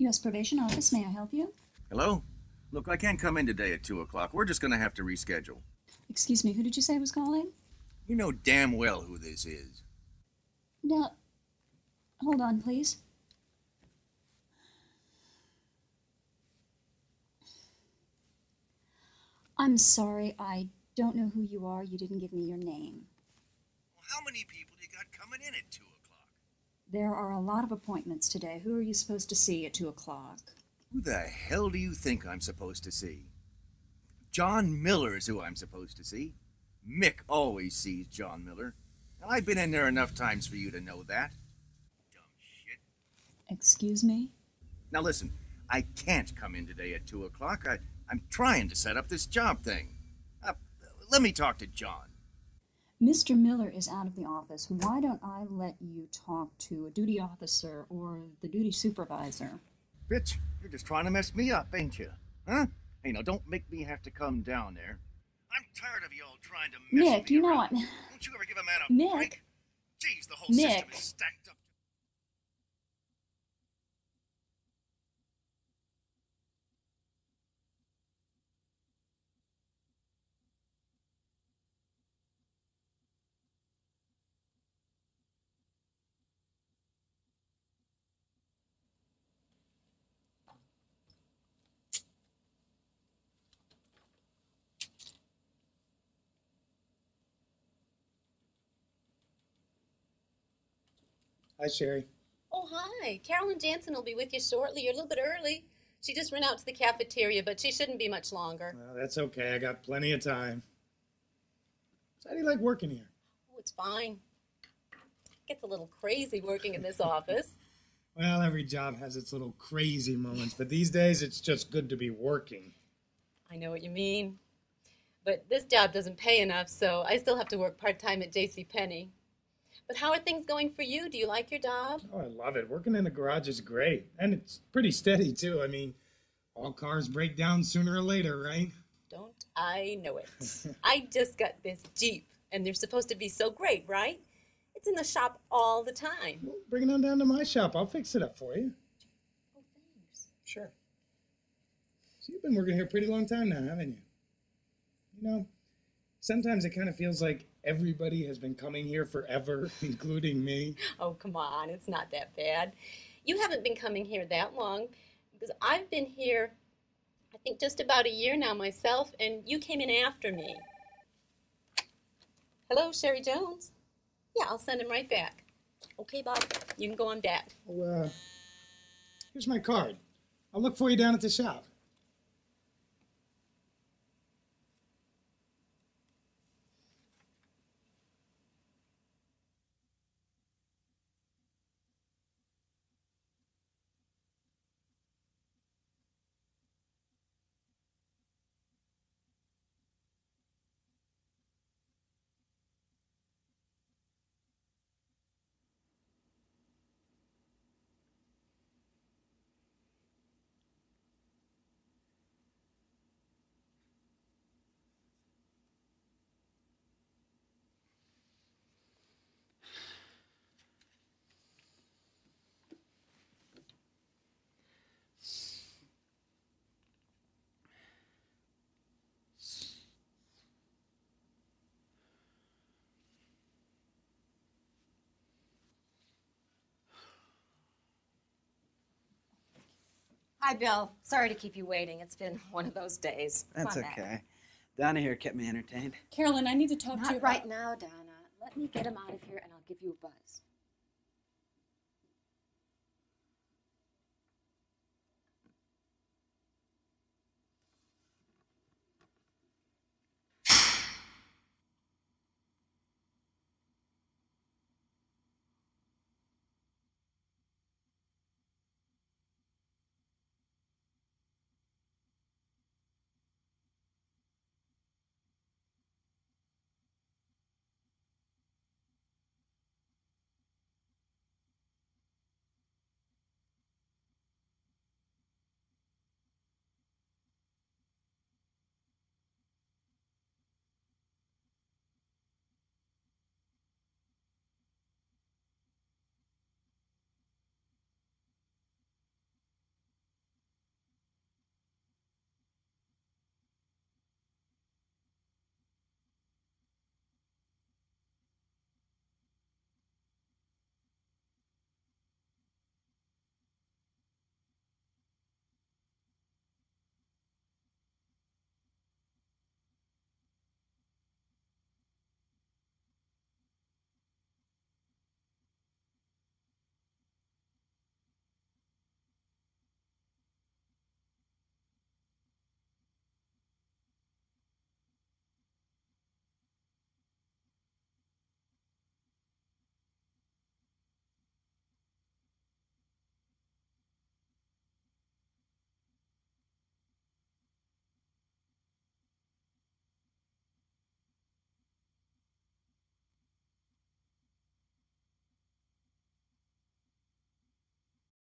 U.S. Probation Office, may I help you? Hello? Look, I can't come in today at 2 o'clock. We're just gonna have to reschedule. Excuse me, who did you say was calling? You know damn well who this is. Now, hold on, please. I'm sorry, I don't know who you are. You didn't give me your name. Well, how many people you got coming in at 2 o'clock? There are a lot of appointments today. Who are you supposed to see at 2 o'clock? Who the hell do you think I'm supposed to see? John Miller is who I'm supposed to see. Mick always sees John Miller. And I've been in there enough times for you to know that. Dumb shit. Excuse me? Now listen, I can't come in today at 2 o'clock. I, I'm trying to set up this job thing. Uh, let me talk to John. Mr. Miller is out of the office. Why don't I let you talk to a duty officer or the duty supervisor? Bitch, you're just trying to mess me up, ain't you? Huh? Hey, now don't make me have to come down there. I'm tired of y'all trying to mess Nick, me you know what? Don't you ever give a man a Nick. break? Jeez, the whole system is stacked up. Hi, Sherry. Oh, hi. Carolyn Jansen will be with you shortly. You're a little bit early. She just ran out to the cafeteria, but she shouldn't be much longer. Well, that's okay. I got plenty of time. So how do you like working here? Oh, it's fine. It Gets a little crazy working in this office. Well, every job has its little crazy moments, but these days it's just good to be working. I know what you mean. But this job doesn't pay enough, so I still have to work part time at J.C. Penney. But how are things going for you? Do you like your job? Oh, I love it. Working in the garage is great. And it's pretty steady, too. I mean, all cars break down sooner or later, right? Don't I know it? I just got this Jeep, and they're supposed to be so great, right? It's in the shop all the time. Well, bring it on down to my shop. I'll fix it up for you. Oh, thanks. Sure. So you've been working here a pretty long time now, haven't you? You know, sometimes it kind of feels like everybody has been coming here forever, including me. Oh, come on, it's not that bad. You haven't been coming here that long because I've been here, I think, just about a year now myself, and you came in after me. Hello, Sherry Jones. Yeah, I'll send him right back. Okay, Bob, you can go on back. Oh, uh, here's my card. I'll look for you down at the shop. Hi, Bill. Sorry to keep you waiting. It's been one of those days. Come That's on back. okay. Donna here kept me entertained. Carolyn, I need to talk to you. Not right now, Donna. Let me get him out of here and I'll give you a buzz.